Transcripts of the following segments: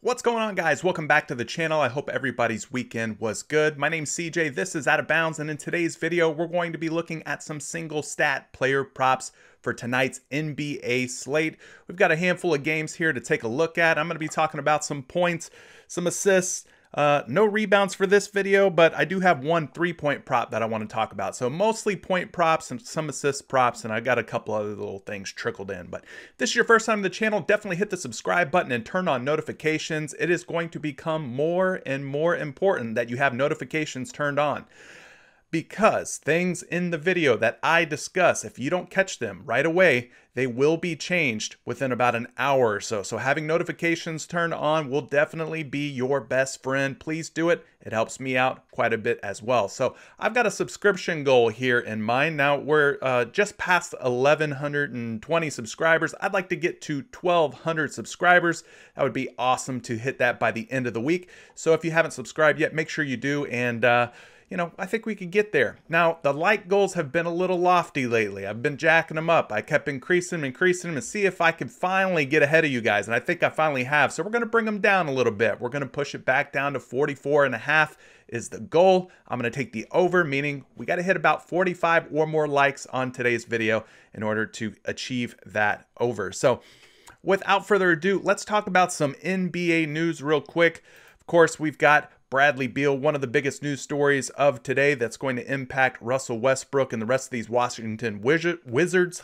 What's going on guys? Welcome back to the channel. I hope everybody's weekend was good. My name's CJ, this is Out of Bounds, and in today's video, we're going to be looking at some single stat player props for tonight's NBA slate. We've got a handful of games here to take a look at. I'm going to be talking about some points, some assists, uh, no rebounds for this video, but I do have one three-point prop that I want to talk about. So mostly point props and some assist props, and I got a couple other little things trickled in. But if this is your first time on the channel, definitely hit the subscribe button and turn on notifications. It is going to become more and more important that you have notifications turned on because things in the video that I discuss, if you don't catch them right away, they will be changed within about an hour or so. So having notifications turned on will definitely be your best friend. Please do it. It helps me out quite a bit as well. So I've got a subscription goal here in mind. Now we're uh, just past 1,120 subscribers. I'd like to get to 1,200 subscribers. That would be awesome to hit that by the end of the week. So if you haven't subscribed yet, make sure you do. And, uh, you know, I think we could get there. Now, the like goals have been a little lofty lately. I've been jacking them up. I kept increasing them, increasing them, and see if I could finally get ahead of you guys. And I think I finally have. So we're going to bring them down a little bit. We're going to push it back down to 44 and a half is the goal. I'm going to take the over, meaning we got to hit about 45 or more likes on today's video in order to achieve that over. So without further ado, let's talk about some NBA news real quick. Of course, we've got Bradley Beal, one of the biggest news stories of today that's going to impact Russell Westbrook and the rest of these Washington Wizards.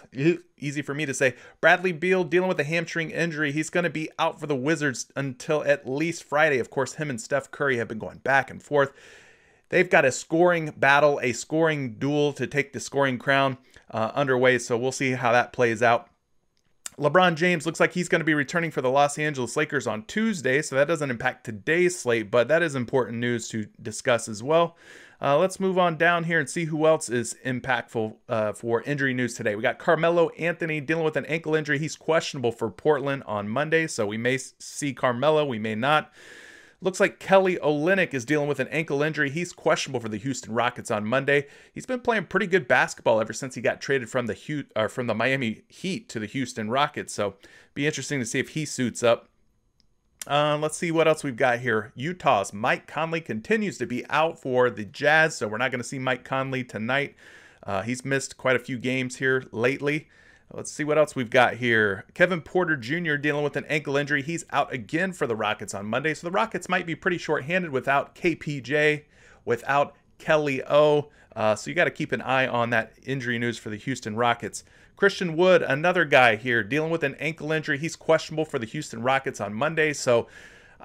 Easy for me to say. Bradley Beal dealing with a hamstring injury. He's going to be out for the Wizards until at least Friday. Of course, him and Steph Curry have been going back and forth. They've got a scoring battle, a scoring duel to take the scoring crown uh, underway, so we'll see how that plays out. LeBron James looks like he's going to be returning for the Los Angeles Lakers on Tuesday, so that doesn't impact today's slate, but that is important news to discuss as well. Uh, let's move on down here and see who else is impactful uh, for injury news today. We got Carmelo Anthony dealing with an ankle injury. He's questionable for Portland on Monday, so we may see Carmelo, we may not. Looks like Kelly Olynyk is dealing with an ankle injury. He's questionable for the Houston Rockets on Monday. He's been playing pretty good basketball ever since he got traded from the or from the Miami Heat to the Houston Rockets. So, be interesting to see if he suits up. Uh, let's see what else we've got here. Utah's Mike Conley continues to be out for the Jazz, so we're not going to see Mike Conley tonight. Uh, he's missed quite a few games here lately. Let's see what else we've got here. Kevin Porter Jr. dealing with an ankle injury. He's out again for the Rockets on Monday. So the Rockets might be pretty short-handed without KPJ, without Kelly O. Uh, so you got to keep an eye on that injury news for the Houston Rockets. Christian Wood, another guy here, dealing with an ankle injury. He's questionable for the Houston Rockets on Monday. So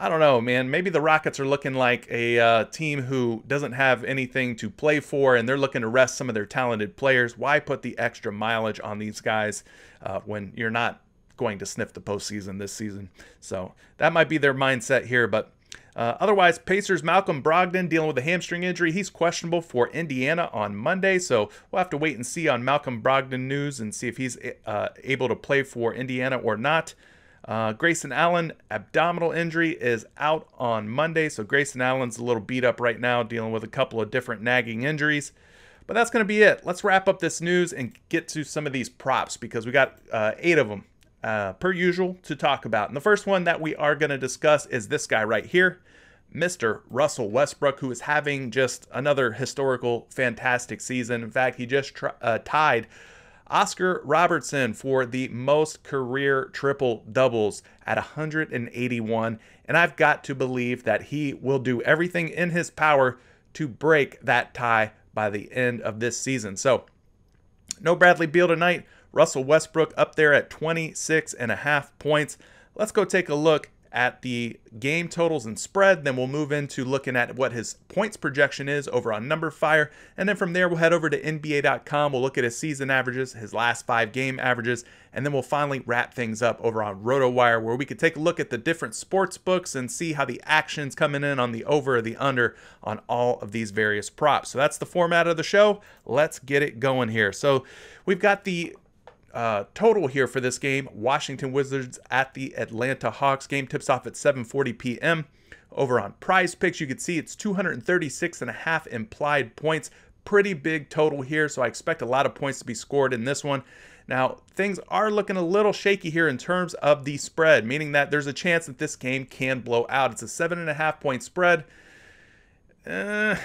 I don't know, man. Maybe the Rockets are looking like a uh, team who doesn't have anything to play for, and they're looking to rest some of their talented players. Why put the extra mileage on these guys uh, when you're not going to sniff the postseason this season? So that might be their mindset here, but. Uh, otherwise, Pacers Malcolm Brogdon dealing with a hamstring injury. He's questionable for Indiana on Monday, so we'll have to wait and see on Malcolm Brogdon news and see if he's uh, able to play for Indiana or not. Uh, Grayson Allen, abdominal injury, is out on Monday. So Grayson Allen's a little beat up right now, dealing with a couple of different nagging injuries. But that's going to be it. Let's wrap up this news and get to some of these props because we got uh, eight of them, uh, per usual, to talk about. And the first one that we are going to discuss is this guy right here. Mr. Russell Westbrook, who is having just another historical, fantastic season. In fact, he just uh, tied Oscar Robertson for the most career triple doubles at 181. And I've got to believe that he will do everything in his power to break that tie by the end of this season. So, no Bradley Beal tonight. Russell Westbrook up there at 26 and a half points. Let's go take a look at the game totals and spread. Then we'll move into looking at what his points projection is over on numberFire. And then from there, we'll head over to NBA.com. We'll look at his season averages, his last five game averages, and then we'll finally wrap things up over on RotoWire, where we could take a look at the different sports books and see how the action's coming in on the over or the under on all of these various props. So that's the format of the show. Let's get it going here. So we've got the uh, total here for this game. Washington Wizards at the Atlanta Hawks. Game tips off at 7:40 p.m. Over on PrizePicks, you can see it's 236 and a half implied points. Pretty big total here, so I expect a lot of points to be scored in this one. Now, things are looking a little shaky here in terms of the spread, meaning that there's a chance that this game can blow out. It's a seven and a half point spread. Uh,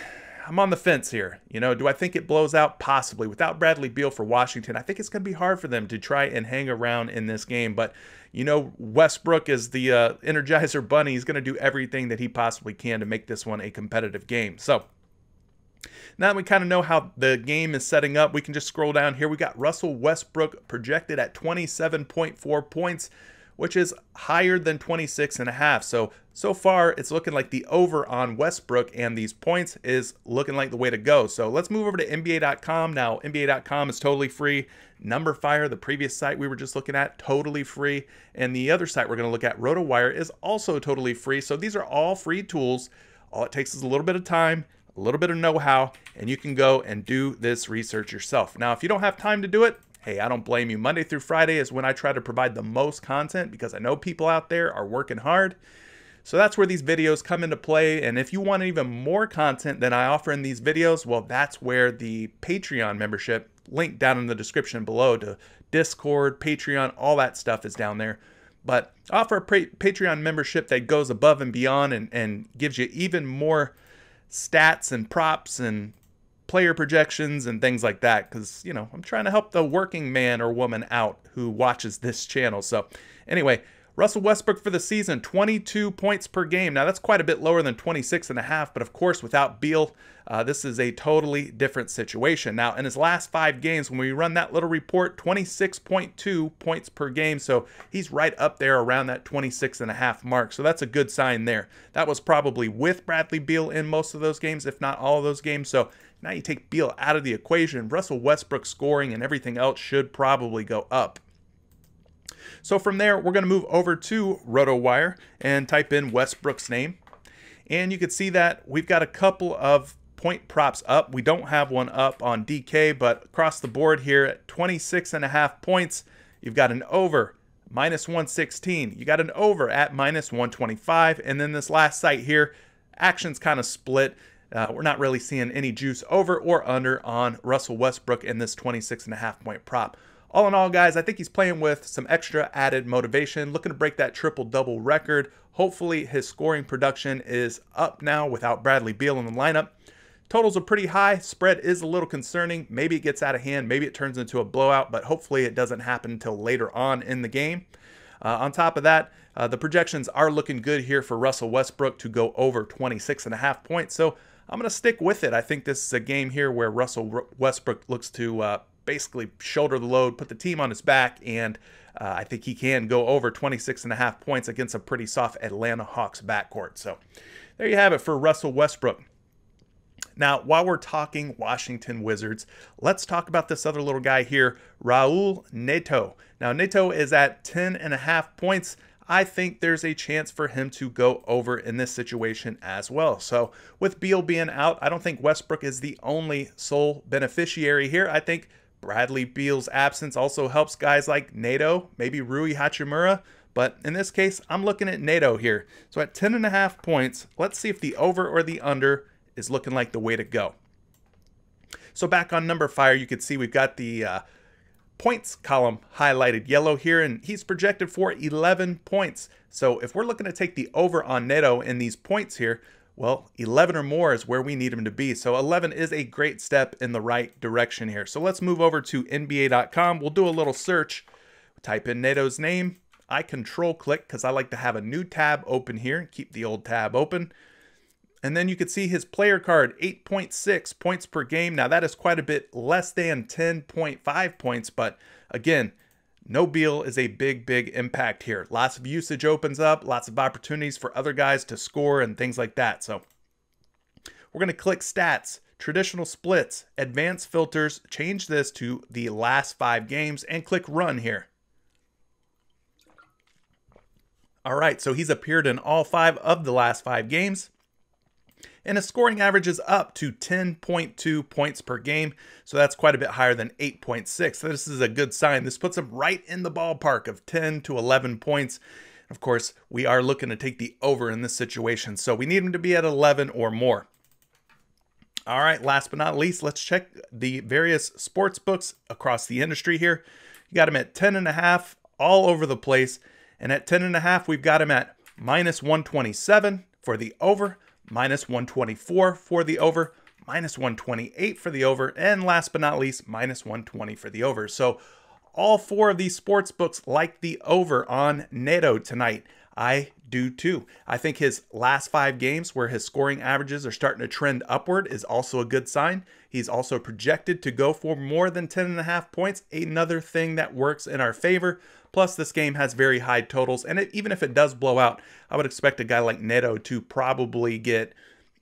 I'm on the fence here. You know, do I think it blows out? Possibly. Without Bradley Beal for Washington, I think it's going to be hard for them to try and hang around in this game. But, you know, Westbrook is the uh, Energizer Bunny. He's going to do everything that he possibly can to make this one a competitive game. So, now that we kind of know how the game is setting up, we can just scroll down here. We got Russell Westbrook projected at 27.4 points which is higher than 26 and a half. So, so far it's looking like the over on Westbrook and these points is looking like the way to go. So let's move over to NBA.com. Now, NBA.com is totally free. Numberfire, the previous site we were just looking at, totally free. And the other site we're going to look at, RotoWire, is also totally free. So these are all free tools. All it takes is a little bit of time, a little bit of know-how, and you can go and do this research yourself. Now, if you don't have time to do it, hey, I don't blame you. Monday through Friday is when I try to provide the most content because I know people out there are working hard. So that's where these videos come into play. And if you want even more content than I offer in these videos, well, that's where the Patreon membership, link down in the description below to Discord, Patreon, all that stuff is down there. But offer a Patreon membership that goes above and beyond and, and gives you even more stats and props and player projections and things like that because, you know, I'm trying to help the working man or woman out who watches this channel. So, anyway, Russell Westbrook for the season, 22 points per game. Now, that's quite a bit lower than 26 and a half, but of course, without Beal, uh, this is a totally different situation. Now, in his last five games, when we run that little report, 26.2 points per game. So he's right up there around that 26 and a half mark. So that's a good sign there. That was probably with Bradley Beal in most of those games, if not all of those games. So now you take Beal out of the equation. Russell Westbrook scoring and everything else should probably go up. So from there, we're going to move over to RotoWire and type in Westbrook's name. And you can see that we've got a couple of point props up. We don't have one up on DK, but across the board here at 26 and a half points, you've got an over minus 116. You got an over at minus 125. And then this last site here, action's kind of split. Uh, we're not really seeing any juice over or under on Russell Westbrook in this 26 and a half point prop. All in all, guys, I think he's playing with some extra added motivation, looking to break that triple double record. Hopefully, his scoring production is up now without Bradley Beal in the lineup. Totals are pretty high. Spread is a little concerning. Maybe it gets out of hand. Maybe it turns into a blowout, but hopefully it doesn't happen until later on in the game. Uh, on top of that, uh, the projections are looking good here for Russell Westbrook to go over 26 and a half points. So I'm going to stick with it. I think this is a game here where Russell Westbrook looks to uh, basically shoulder the load, put the team on his back, and uh, I think he can go over 26 and a half points against a pretty soft Atlanta Hawks backcourt. So there you have it for Russell Westbrook. Now, while we're talking Washington Wizards, let's talk about this other little guy here, Raul Neto. Now, Neto is at 10 and a half points. I think there's a chance for him to go over in this situation as well. So with Beal being out, I don't think Westbrook is the only sole beneficiary here. I think Bradley Beal's absence also helps guys like Neto, maybe Rui Hachimura, but in this case, I'm looking at Neto here. So at 10 and a half points, let's see if the over or the under is looking like the way to go. So back on Numberfire, you can see we've got the uh, points column highlighted yellow here, and he's projected for 11 points. So if we're looking to take the over on Neto in these points here, well, 11 or more is where we need him to be. So 11 is a great step in the right direction here. So let's move over to NBA.com. We'll do a little search. Type in Neto's name. I control click because I like to have a new tab open here and keep the old tab open. And then you can see his player card, 8.6 points per game. Now that is quite a bit less than 10.5 points, but again, no Beal is a big, big impact here. Lots of usage opens up, lots of opportunities for other guys to score and things like that. So we're going to click stats, traditional splits, advanced filters, change this to the last five games, and click run here. All right, so he's appeared in all five of the last five games and his scoring average is up to 10.2 points per game. So that's quite a bit higher than 8.6. So this is a good sign. This puts him right in the ballpark of 10 to 11 points. Of course, we are looking to take the over in this situation. So we need him to be at 11 or more. All right, last but not least, let's check the various sports books across the industry here. You got him at 10.5 all over the place. And at 10.5, we've got him at minus 127 for the over, minus 124 for the over, minus 128 for the over, and last but not least, minus 120 for the over. So all four of these sports books like the over on Neto tonight. I do too. I think his last five games where his scoring averages are starting to trend upward is also a good sign. He's also projected to go for more than 10 and a half points, another thing that works in our favor. Plus, this game has very high totals, and it, even if it does blow out, I would expect a guy like Neto to probably get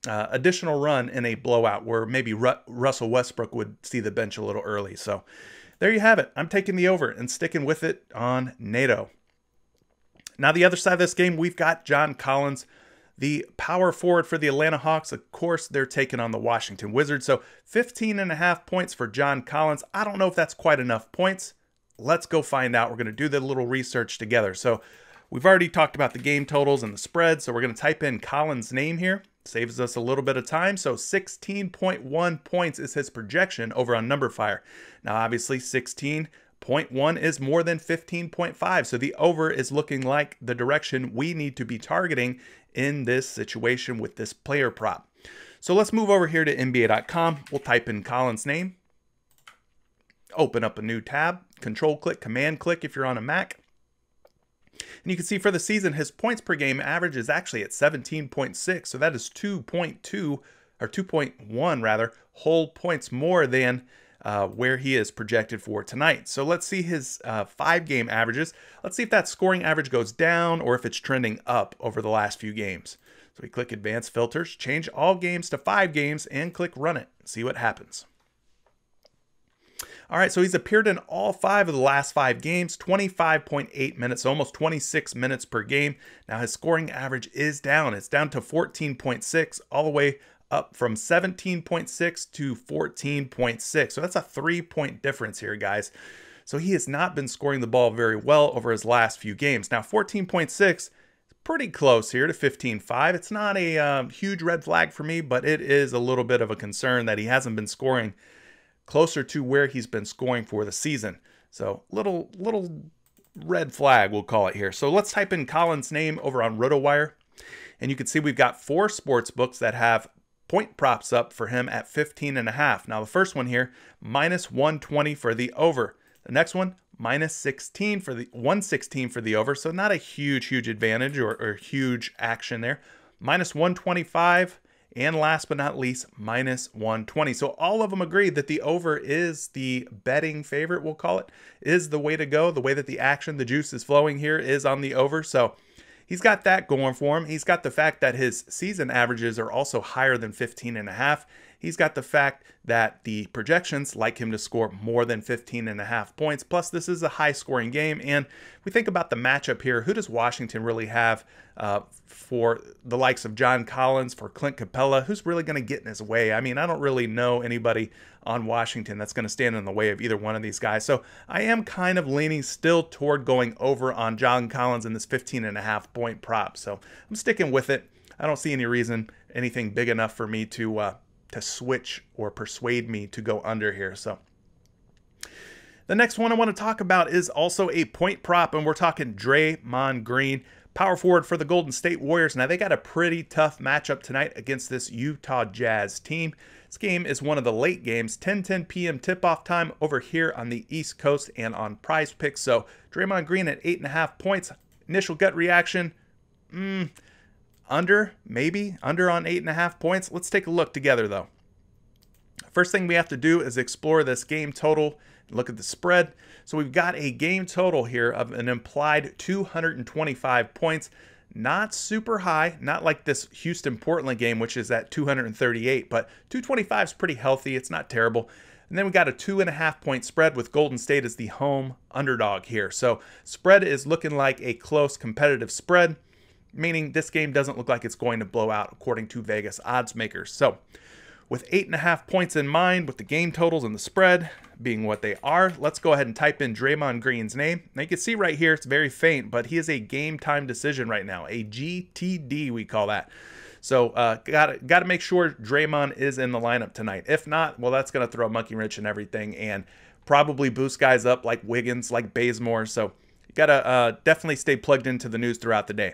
uh, additional run in a blowout where maybe Ru Russell Westbrook would see the bench a little early. So there you have it. I'm taking the over and sticking with it on Neto. Now, the other side of this game, we've got John Collins, the power forward for the Atlanta Hawks. Of course, they're taking on the Washington Wizards. So 15 and a half points for John Collins. I don't know if that's quite enough points. Let's go find out. We're going to do the little research together. So we've already talked about the game totals and the spread. So we're going to type in Collins' name here. Saves us a little bit of time. So 16.1 points is his projection over on numberFire. Now, obviously, 16 0.1 is more than 15.5. So the over is looking like the direction we need to be targeting in this situation with this player prop. So let's move over here to NBA.com. We'll type in Collins' name, open up a new tab, control click, command click if you're on a Mac. And you can see for the season, his points per game average is actually at 17.6. So that is 2.2 or 2.1 rather whole points more than uh, where he is projected for tonight. So let's see his uh, five game averages. Let's see if that scoring average goes down or if it's trending up over the last few games. So we click advanced filters, change all games to five games, and click run it. See what happens. All right, so he's appeared in all five of the last five games, 25.8 minutes, almost 26 minutes per game. Now his scoring average is down. It's down to 14.6, all the way up from 17.6 to 14.6. So that's a three point difference here, guys. So he has not been scoring the ball very well over his last few games. Now, 14.6 is pretty close here to 15.5. It's not a um, huge red flag for me, but it is a little bit of a concern that he hasn't been scoring closer to where he's been scoring for the season. So little little red flag, we'll call it here. So let's type in Collins' name over on RotoWire. And you can see we've got four sports books that have point props up for him at 15 and a half. Now the first one here, minus 120 for the over. The next one, minus 16 for the 116 for the over. So not a huge, huge advantage or, or huge action there. Minus 125 and last but not least, minus 120. So all of them agree that the over is the betting favorite, we'll call it, is the way to go. The way that the action, the juice is flowing here is on the over. So he's got that going for him. He's got the fact that his season averages are also higher than 15 and a half. He's got the fact that the projections like him to score more than 15 and a half points. Plus, this is a high scoring game. And we think about the matchup here. Who does Washington really have uh, for the likes of John Collins, for Clint Capela? Who's really going to get in his way? I mean, I don't really know anybody on Washington that's going to stand in the way of either one of these guys. So I am kind of leaning still toward going over on John Collins in this 15 and a half point prop. So I'm sticking with it. I don't see any reason, anything big enough for me to uh, to switch or persuade me to go under here. So the next one I want to talk about is also a point prop, and we're talking Draymond Green, power forward for the Golden State Warriors. Now, they got a pretty tough matchup tonight against this Utah Jazz team. This game is one of the late games, 10 10 p.m. tip off time over here on the East Coast and on PrizePicks. So, Draymond Green at 8.5 points. Initial gut reaction, mm, under, maybe under on eight and a half points. Let's take a look together though. First thing we have to do is explore this game total look at the spread. So we've got a game total here of an implied 225 points. Not super high, not like this Houston Portland game, which is at 238, but 225 is pretty healthy. It's not terrible. And then we got a two and a half point spread with Golden State as the home underdog here. So spread is looking like a close competitive spread meaning this game doesn't look like it's going to blow out according to Vegas odds makers. So, with eight and a half points in mind, with the game totals and the spread being what they are, let's go ahead and type in Draymond Green's name. Now you can see right here, it's very faint, but he is a game time decision right now, a GTD we call that. So uh, got got to make sure Draymond is in the lineup tonight. If not, well, that's going to throw a monkey wrench and everything, and probably boost guys up like Wiggins, like Bazemore. So you got to uh, definitely stay plugged into the news throughout the day.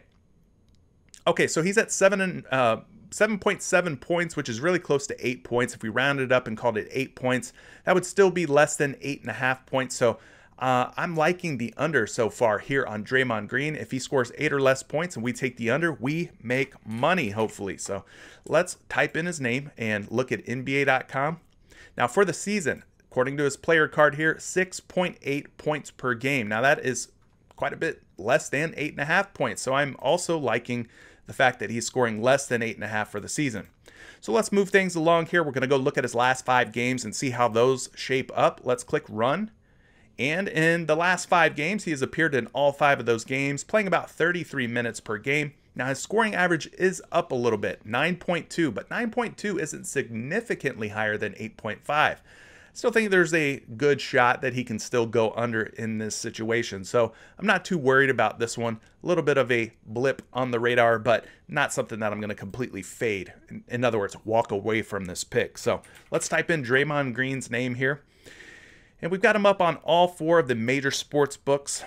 Okay, so he's at seven and uh, 7.7 points, which is really close to eight points. If we rounded it up and called it eight points, that would still be less than eight and a half points. So uh, I'm liking the under so far here on Draymond Green. If he scores eight or less points and we take the under, we make money, hopefully. So let's type in his name and look at NBA.com. Now, for the season, according to his player card here, 6.8 points per game. Now, that is quite a bit less than eight and a half points. So I'm also liking the fact that he's scoring less than eight and a half for the season. So let's move things along here. We're going to go look at his last five games and see how those shape up. Let's click run. And in the last five games, he has appeared in all five of those games, playing about 33 minutes per game. Now, his scoring average is up a little bit, 9.2, but 9.2 isn't significantly higher than 8.5 still think there's a good shot that he can still go under in this situation. So I'm not too worried about this one. A little bit of a blip on the radar, but not something that I'm going to completely fade. In, other words, walk away from this pick. So let's type in Draymond Green's name here. And we've got him up on all four of the major sports books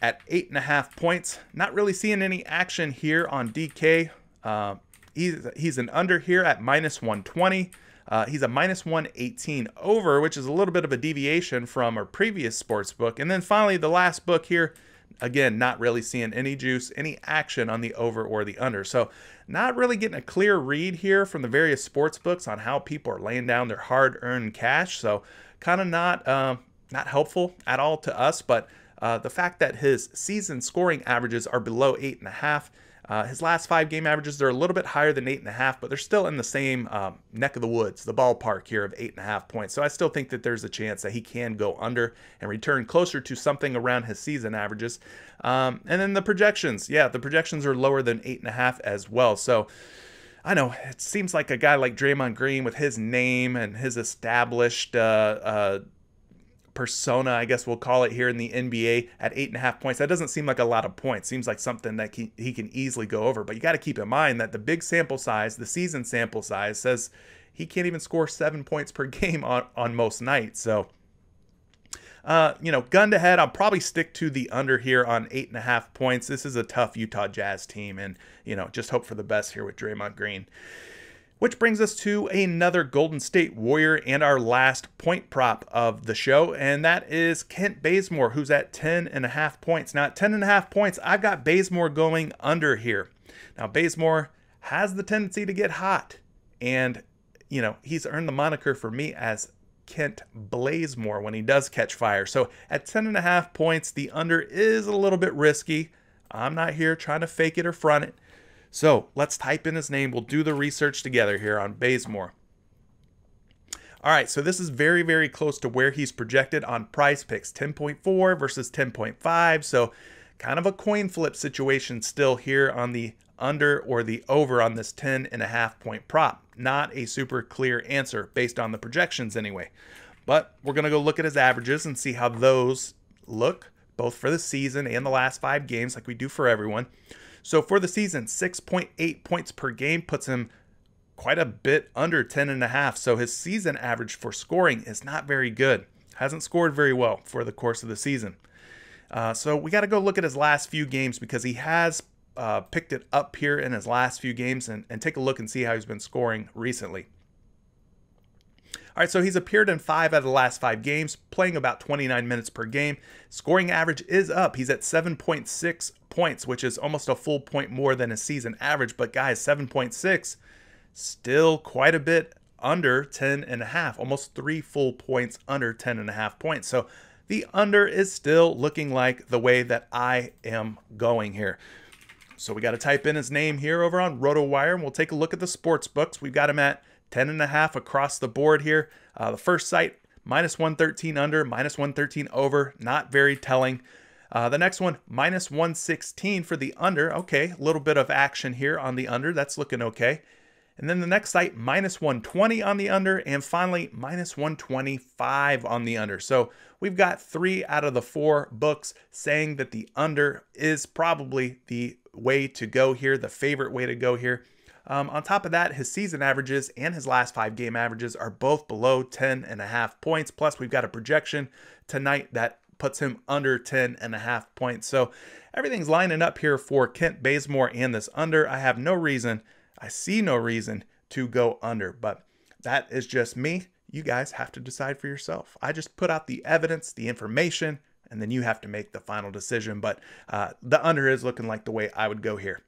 at eight and a half points. Not really seeing any action here on DK. Uh, he's, he's an under here at minus 120. Uh, he's a minus 118 over, which is a little bit of a deviation from our previous sports book. And then finally, the last book here, again, not really seeing any juice, any action on the over or the under. So, not really getting a clear read here from the various sports books on how people are laying down their hard-earned cash. So, kind of not uh, not helpful at all to us. But uh, the fact that his season scoring averages are below eight and a half uh, his last five game averages, they're a little bit higher than eight and a half, but they're still in the same um, neck of the woods, the ballpark here of eight and a half points. So I still think that there's a chance that he can go under and return closer to something around his season averages. Um, and then the projections, yeah, the projections are lower than eight and a half as well. So I know it seems like a guy like Draymond Green with his name and his established uh, uh, persona, I guess we'll call it here in the NBA at eight and a half points. That doesn't seem like a lot of points. Seems like something that he, he can easily go over. But you got to keep in mind that the big sample size, the season sample size, says he can't even score seven points per game on, on most nights. So, uh, you know, gun to head, I'll probably stick to the under here on eight and a half points. This is a tough Utah Jazz team, and, you know, just hope for the best here with Draymond Green. Which brings us to another Golden State Warrior and our last point prop of the show, and that is Kent Bazemore, who's at 10 and a half points. Now, at 10 and a half points, I've got Bazemore going under here. Now, Bazemore has the tendency to get hot, and, you know, he's earned the moniker for me as Kent Blazemore when he does catch fire. So at 10 and a half points, the under is a little bit risky. I'm not here trying to fake it or front it. So let's type in his name. We'll do the research together here on Bazemore. All right, so this is very, very close to where he's projected on PrizePicks 10.4 versus 10.5. So kind of a coin flip situation still here on the under or the over on this 10 and a half point prop. Not a super clear answer based on the projections anyway. But we're going to go look at his averages and see how those look both for the season and the last five games like we do for everyone. So for the season, 6.8 points per game puts him quite a bit under 10 and a half. So his season average for scoring is not very good. Hasn't scored very well for the course of the season. Uh, so we got to go look at his last few games because he has uh, picked it up here in his last few games and, and take a look and see how he's been scoring recently. All right, so he's appeared in five out of the last five games, playing about 29 minutes per game. Scoring average is up. He's at 7.6 points, which is almost a full point more than his season average. But guys, 7.6, still quite a bit under 10 and a half, almost three full points under 10 and a half points. So the under is still looking like the way that I am going here. So we got to type in his name here over on RotoWire, and we'll take a look at the sports books. We've got him at 10 and a half across the board here. Uh, the first site, minus 113 under, minus 113 over, not very telling. Uh, the next one, minus 116 for the under. Okay, a little bit of action here on the under. That's looking okay. And then the next site, minus 120 on the under. And finally, minus 125 on the under. So we've got three out of the four books saying that the under is probably the way to go here, the favorite way to go here. Um, on top of that, his season averages and his last five game averages are both below 10 and a half points. Plus, we've got a projection tonight that puts him under 10 and a half points. So everything's lining up here for Kent Bazemore and this under. I have no reason, I see no reason to go under, but that is just me. You guys have to decide for yourself. I just put out the evidence, the information, and then you have to make the final decision. But uh, the under is looking like the way I would go here.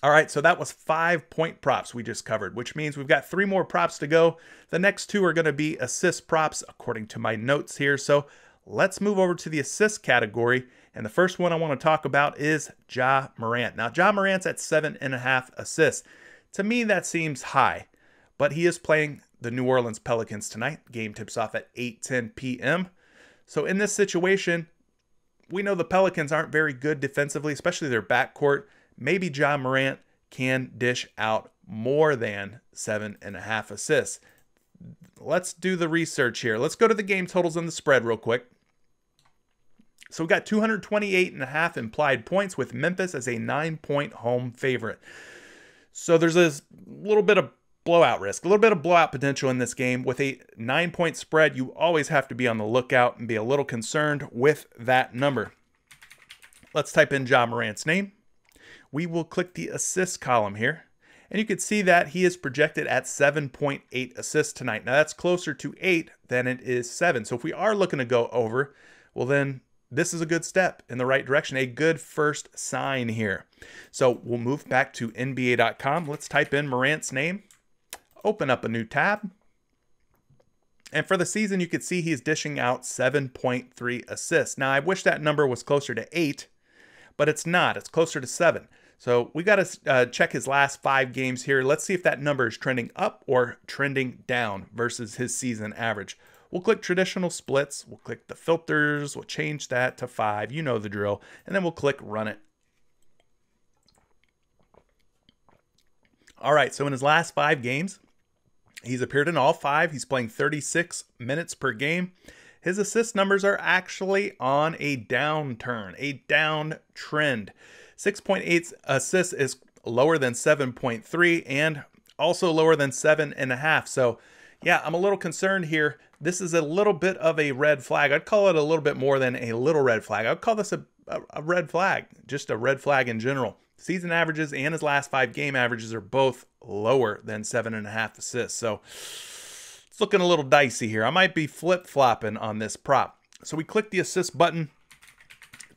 All right, so that was five point props we just covered, which means we've got three more props to go. The next two are going to be assist props, according to my notes here. So let's move over to the assist category. And the first one I want to talk about is Ja Morant. Now, Ja Morant's at seven and a half assists. To me, that seems high, but he is playing the New Orleans Pelicans tonight. Game tips off at 8:10 p.m. So in this situation, we know the Pelicans aren't very good defensively, especially their backcourt maybe Ja Morant can dish out more than seven and a half assists. Let's do the research here. Let's go to the game totals and the spread real quick. So we've got 228 and a half implied points with Memphis as a nine point home favorite. So there's a little bit of blowout risk, a little bit of blowout potential in this game. With a nine point spread, you always have to be on the lookout and be a little concerned with that number. Let's type in Ja Morant's name we will click the assist column here. And you can see that he is projected at 7.8 assists tonight. Now that's closer to 8 than it is 7. So if we are looking to go over, well then this is a good step in the right direction, a good first sign here. So we'll move back to NBA.com. Let's type in Morant's name, open up a new tab. And for the season, you can see he's dishing out 7.3 assists. Now, I wish that number was closer to 8, but it's not. It's closer to 7. So we got to uh, check his last five games here. Let's see if that number is trending up or trending down versus his season average. We'll click traditional splits. We'll click the filters. We'll change that to five. You know the drill. And then we'll click run it. All right, so in his last five games, he's appeared in all five. He's playing 36 minutes per game. His assist numbers are actually on a downturn, a down trend. 6.8 assists is lower than 7.3 and also lower than 7.5. So, yeah, I'm a little concerned here. This is a little bit of a red flag. I'd call it a little bit more than a little red flag. I'd call this a, a, a red flag, just a red flag in general. Season averages and his last five game averages are both lower than seven and a half assists. So it's looking a little dicey here. I might be flip flopping on this prop. So we click the assist button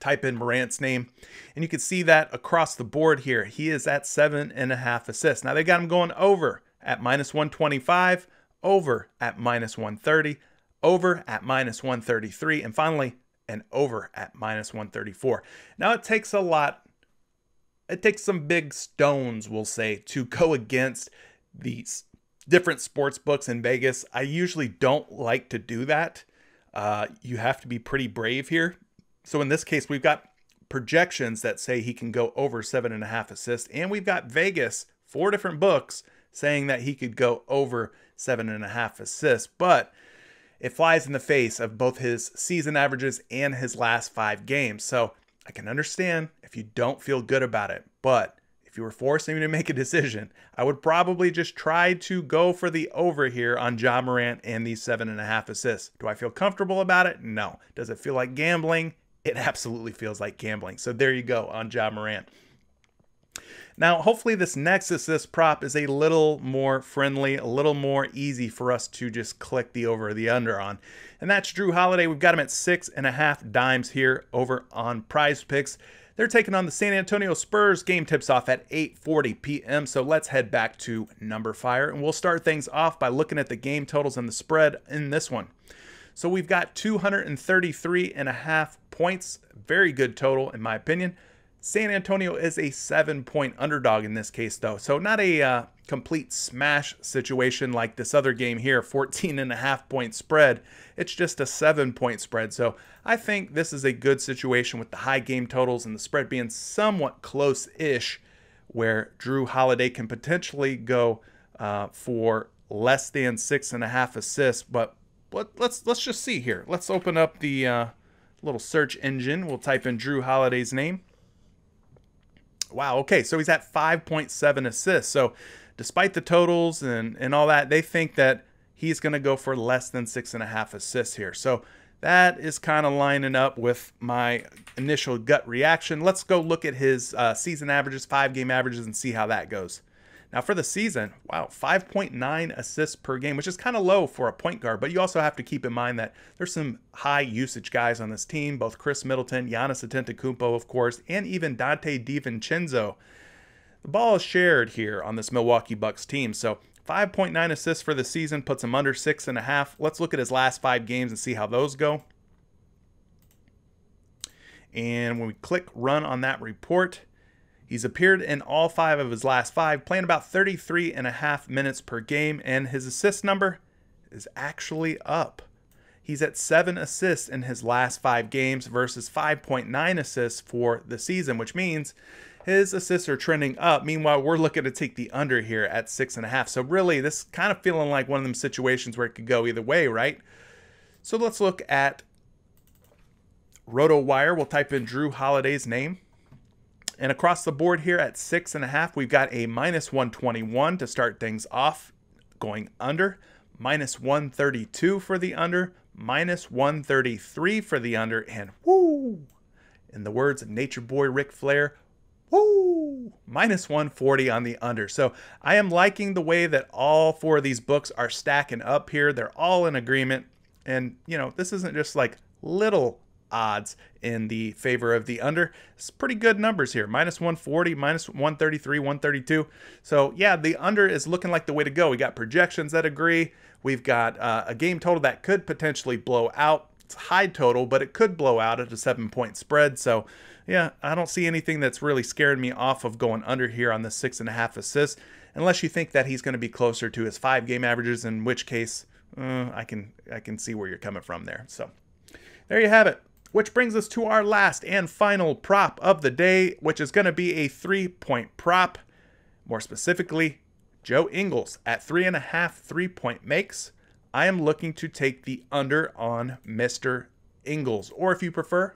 type in Morant's name, and you can see that across the board here. He is at seven and a half assists. Now they got him going over at minus 125, over at minus 130, over at minus 133, and finally an over at minus 134. Now it takes a lot, it takes some big stones, we'll say, to go against these different sports books in Vegas. I usually don't like to do that. Uh, you have to be pretty brave here so in this case, we've got projections that say he can go over seven and a half assists, and we've got Vegas, four different books saying that he could go over seven and a half assists, but it flies in the face of both his season averages and his last five games. So I can understand if you don't feel good about it, but if you were forcing me to make a decision, I would probably just try to go for the over here on Ja Morant and these seven and a half assists. Do I feel comfortable about it? No. Does it feel like gambling? It absolutely feels like gambling. So there you go on Ja Morant. Now, hopefully this next assist prop is a little more friendly, a little more easy for us to just click the over or the under on. And that's Jrue Holiday. We've got him at six and a half dimes here over on PrizePicks. They're taking on the San Antonio Spurs. Game tips off at 8.40 p.m. So let's head back to Number Numberfire. And we'll start things off by looking at the game totals and the spread in this one. So we've got 233 and a half points. Very good total, in my opinion. San Antonio is a seven point underdog in this case, though. So not a uh, complete smash situation like this other game here 14 and a half point spread. It's just a seven point spread. So I think this is a good situation with the high game totals and the spread being somewhat close ish, where Jrue Holiday can potentially go uh, for less than six and a half assists, but let, let's let's just see here. Let's open up the uh, little search engine. We'll type in Jrue Holiday's name. Wow, okay, so he's at 5.7 assists. So despite the totals and, and all that, they think that he's going to go for less than six and a half assists here. So that is kind of lining up with my initial gut reaction. Let's go look at his uh, season averages, five game averages, and see how that goes. Now, for the season, wow, 5.9 assists per game, which is kind of low for a point guard, but you also have to keep in mind that there's some high usage guys on this team, both Khris Middleton, Giannis Antetokounmpo, of course, and even Donte DiVincenzo. The ball is shared here on this Milwaukee Bucks team, so 5.9 assists for the season puts him under six and a half. Let's look at his last five games and see how those go. And when we click run on that report, he's appeared in all five of his last five, playing about 33 and a half minutes per game, and his assist number is actually up. He's at seven assists in his last five games versus 5.9 assists for the season, which means his assists are trending up. Meanwhile, we're looking to take the under here at six and a half. So really, this kind of feeling like one of them situations where it could go either way, right? So let's look at RotoWire. We'll type in Jrue Holiday's name. And across the board here at six and a half, we've got a minus 121 to start things off, going under, minus 132 for the under, minus 133 for the under, and woo! In the words of Nature Boy Ric Flair, Woo! Minus 140 on the under. So I am liking the way that all four of these books are stacking up here. They're all in agreement. And, you know, this isn't just like little odds in the favor of the under. It's pretty good numbers here. Minus 140, minus 133, 132. So yeah, the under is looking like the way to go. We got projections that agree. We've got uh, a game total that could potentially blow out. It's high total, but it could blow out at a seven point spread. So yeah, I don't see anything that's really scaring me off of going under here on the six and a half assists, unless you think that he's going to be closer to his five game averages, in which case uh, I can I can see where you're coming from there. So there you have it. Which brings us to our last and final prop of the day, which is going to be a three point prop. More specifically, Joe Ingles at three and a half three point makes. I am looking to take the under on Mr. Ingles, or if you prefer,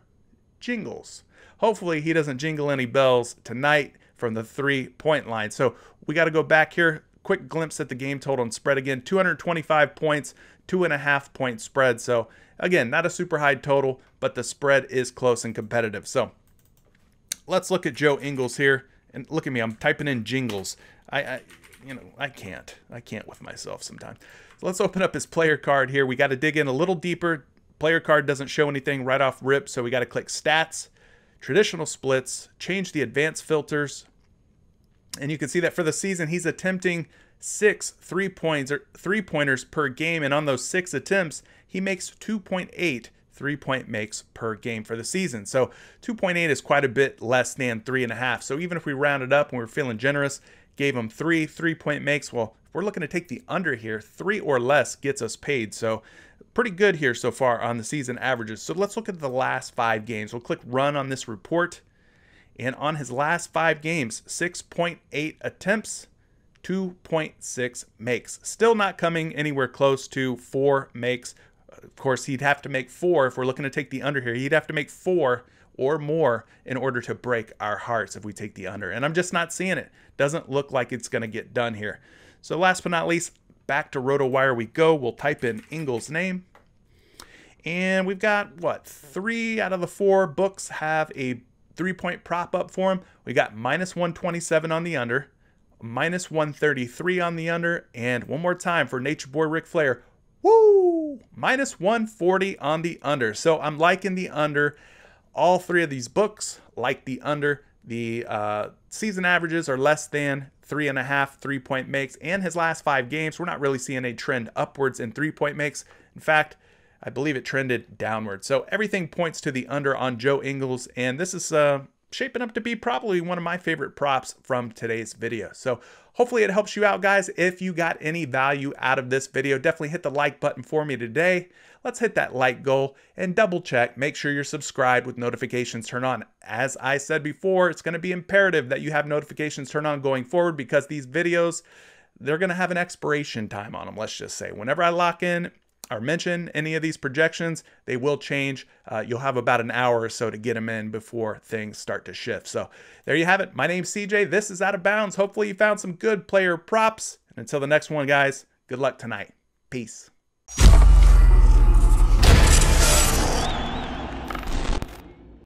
Jingles. Hopefully, he doesn't jingle any bells tonight from the three point line. So we got to go back here. Quick glimpse at the game total and spread again 225 points, two and a half point spread. So, again, not a super high total, but the spread is close and competitive. So, let's look at Joe Ingles here. And look at me, I'm typing in jingles. I, I you know, I can't. I can't with myself sometimes. So let's open up his player card here. We got to dig in a little deeper. Player card doesn't show anything right off rip, so we got to click stats traditional splits, change the advanced filters. And you can see that for the season, he's attempting six three points or three pointers per game. And on those six attempts, he makes 2.8 three point makes per game for the season. So 2.8 is quite a bit less than three and a half. So even if we rounded up and we're feeling generous, gave him three three point makes, well, if we're looking to take the under here, three or less gets us paid. So pretty good here so far on the season averages. So let's look at the last five games. We'll click run on this report. And on his last five games, 6.8 attempts, 2.6 makes. Still not coming anywhere close to four makes. Of course, he'd have to make four if we're looking to take the under here. He'd have to make four or more in order to break our hearts if we take the under. And I'm just not seeing it. Doesn't look like it's going to get done here. So last but not least, back to RotoWire we go. We'll type in Ingles' name. And we've got, what, three out of the four books have a three-point prop up for him. We got minus 127 on the under, minus 133 on the under, and one more time for Nature Boy Ric Flair, woo, minus 140 on the under. So I'm liking the under. All three of these books like the under. The uh, season averages are less than three and a half three point makes. And his last five games, we're not really seeing a trend upwards in three point makes. In fact, I believe it trended downward. So everything points to the under on Joe Ingles. And this is uh, shaping up to be probably one of my favorite props from today's video. So hopefully it helps you out, guys. If you got any value out of this video, definitely hit the like button for me today. Let's hit that like goal and double check. Make sure you're subscribed with notifications turned on. As I said before, it's going to be imperative that you have notifications turned on going forward because these videos, they're going to have an expiration time on them, let's just say. Whenever I lock in or mention any of these projections, they will change. Uh, you'll have about an hour or so to get them in before things start to shift. So there you have it. My name's CJ. This is Out of Bounds. Hopefully you found some good player props. And until the next one, guys, good luck tonight. Peace.